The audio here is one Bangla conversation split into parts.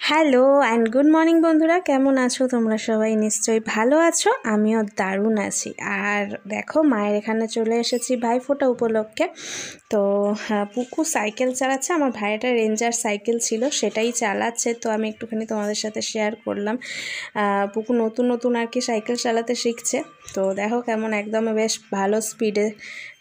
হ্যালো অ্যান্ড গুড মর্নিং বন্ধুরা। কেমন আছো তোমরা সবাই? নিশ্চয়ই ভালো আছো আমিও দারুণ আছি। আর দেখো মায়ের এখানে চলে এসেছি ভাইফোঁটা উপলক্ষে। তো হ্যাঁ, পুকু সাইকেল চালাচ্ছে। আমার ভাইয়েটা রেঞ্জার সাইকেল ছিল সেটাই চালাচ্ছে। তো আমি একটুখানি তোমাদের সাথে শেয়ার করলাম। পুকু নতুন নতুন আর কি সাইকেল চালাতে শিখছে। তো দেখো কেমন একদম বেশ ভালো স্পিডে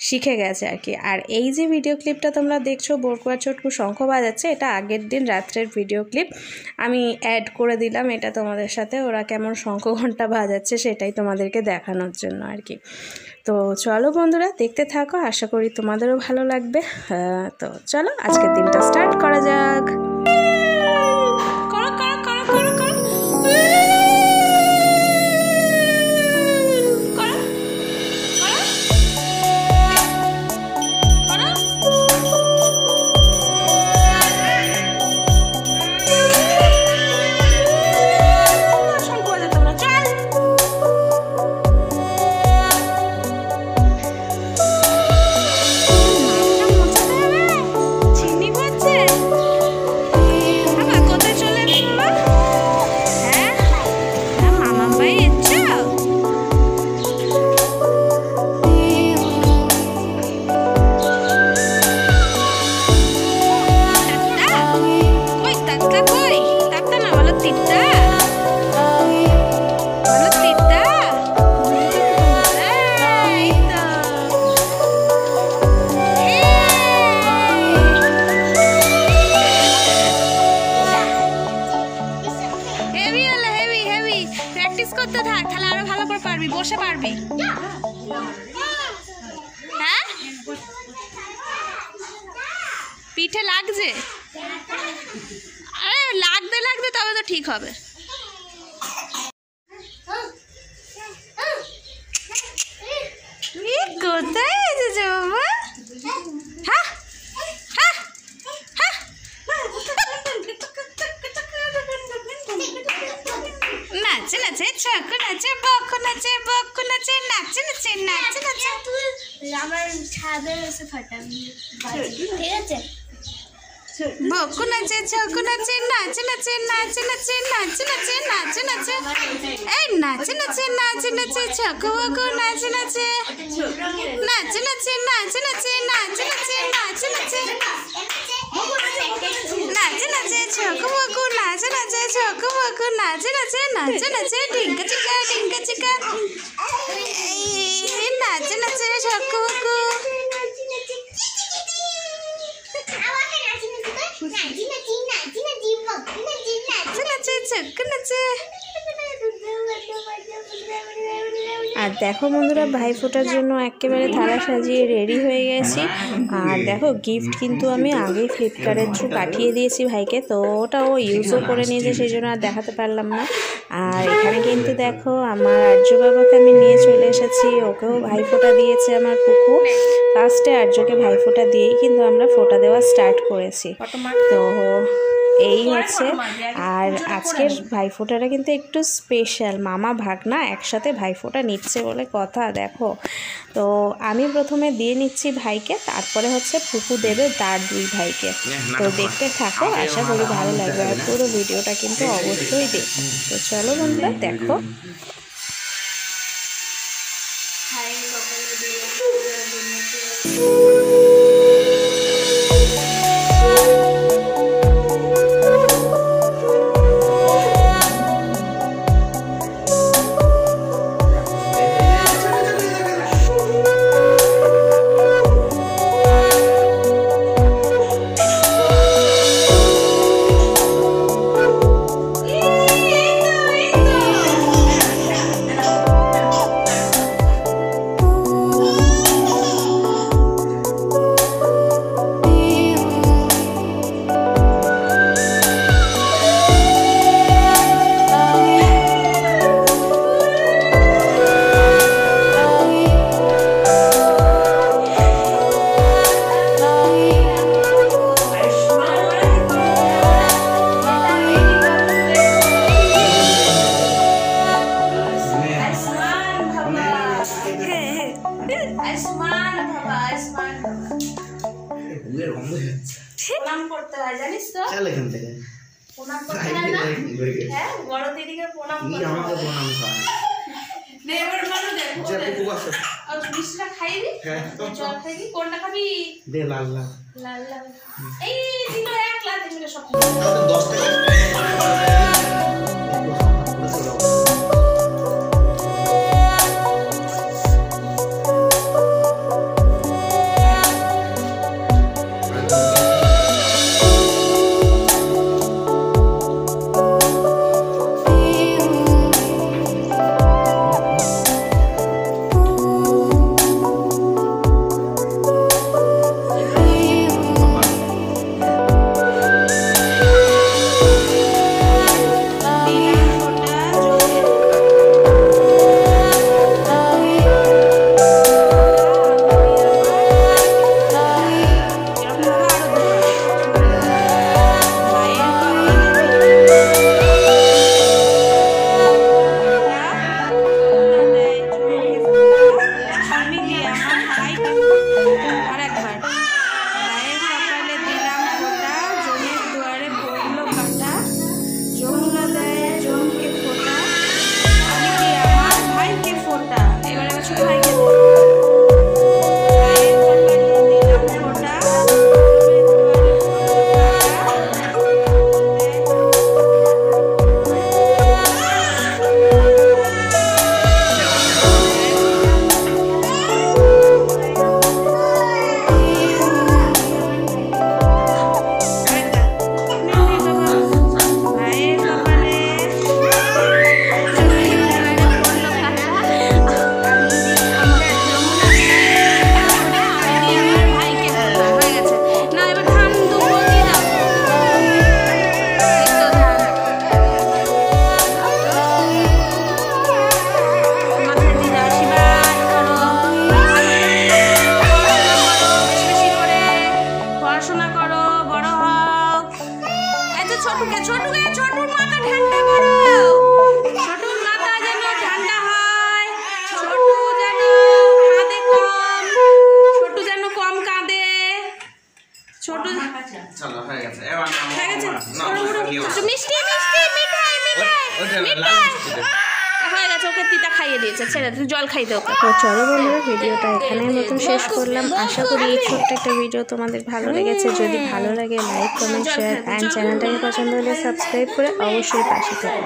শিখে গেছে আর কি। আর এই যে ভিডিও ক্লিপটা তোমরা দেখছ বরকুয়া চটকু শঙ্খ বাজাচ্ছে এটা আগের দিন রাত্রের ভিডিও ক্লিপ আমি অ্যাড করে দিলাম, এটা তোমাদের সাথে। ওরা কেমন শঙ্খ ঘণ্টা বাজাচ্ছে সেটাই তোমাদেরকে দেখানোর জন্য আর কি। তো চলো বন্ধুরা, দেখতে থাকো, আশা করি তোমাদেরও ভালো লাগবে। তো চলো, আজকের দিনটা স্টার্ট করা যাক। পারবি, বসে পারবি। হ্যাঁ? পিঠে লাগছে? আরে, লাগতে লাগতে তবে তো ঠিক হবে। কোথায় এসেছ বাবা? হ্যাঁ? হ্যাঁ? হ্যাঁ? নাচে বকু নাচে বকু নাচে নাচে নাচে নাচে নাচে। আমার ছাদে এসে ফাটাবি ঠিক আছে? বকু নাচে চকু নাচে নাচে নাচে নাচে নাচে নাচে নাচে নাচে নাচে। এই নাচে নাচে নাচে নাচে চকু বকু নাচে নাচে। নাচে নাচে নাচে নাচে নাচে নাচে নাচে নাচে। নাচে নাচে চকু বকু নাচে। বকু নাচে নাচে নাচে নাচে ডিঙ্কা চিকা ডিঙ্কা চিকা। নাচে নাচে চকু বকু নাচে নাচে চকু নাচে। আর দেখো বন্ধুরা ভাইফোঁটার জন্য একেবারে থালা সাজিয়ে রেডি হয়ে গেছি। আর দেখো গিফট কিন্তু আমি আগেই ফ্লিপকার্টের থ্রু পাঠিয়ে দিয়েছি ভাইকে, তো ওটা ও ইউজও করে নিয়েছে, সেই জন্য আর দেখাতে পারলাম না। আর এখানে কিন্তু দেখো, আমার আর্য বাবাকে আমি নিয়ে চলে এসেছি, ওকেও ভাইফোঁটা দিয়েছে আমার পুকু ফার্স্টে আর্যকে ভাইফোঁটা দিয়েই কিন্তু আমরা ফোটা দেওয়া স্টার্ট করেছি। তো এই হচ্ছে। আর আজকের ভাইফোঁটাটা কিন্তু একটু স্পেশাল মামা ভাগনা একসাথে ভাইফোঁটা নিচ্ছে বলে কথা দেখো। তো আমি প্রথমে দিয়ে নিচ্ছি ভাইকে তারপরে হচ্ছে পুকু দেবে তার দুই ভাইকে। তো দেখতে থাকো আশা করি ভালো লাগবে। আর পুরো ভিডিওটা কিন্তু অবশ্যই দেখো। তো চলো বন্ধুরা দেখো। প্রণাম করতে হয় জানিস তো? চল এখান থেকে। প্রণাম করতে হয় না? হ্যাঁ বড় দিদিকে প্রণাম কি করতে আমাকে প্রণাম কর। নে, এবার মানু দেখ, ও যে দেখ। আর মিষ্টিটা খাইবি? হ্যাঁ। জল খাইবি? কোনটা খাবি? দে লাল লাল। লাল লাল। এই দিল এক লাল দিল সব তাহলে দশ টাকা Woo! ছোটকে ছোটকে ছোটুর মাথা ঠান্ডা করো। ছোটুর মাথা যেন ঠান্ডা হয়। ছোটু যেন কাঁদে কম। ছোটু যেন কম কাঁদে। ছোটু চলো হয়ে গেছে। এবার হয়ে গেছে? মিষ্টি মিষ্টি মিঠাই মিঠাই মিঠাই। হয়ে গেছে ওকে তিতা খাইয়ে দিয়েছে ছেড়ে তুই জল খাই দে ওকে। তো চলো বন্ধুরা ভিডিওটা এখানের মতন শেষ করলাম। আশা করি এই ছোট্ট একটা ভিডিও তোমাদের ভালো লেগেছে। যদি ভালো লাগে লাইক কমেন্ট শেয়ার অ্যান্ড চ্যানেলটাকে পছন্দ হলে সাবস্ক্রাইব করে অবশ্যই পাশে থেকো।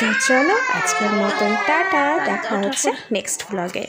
তো চলো আজকের মতন টাটা দেখা হচ্ছে নেক্সট ব্লগে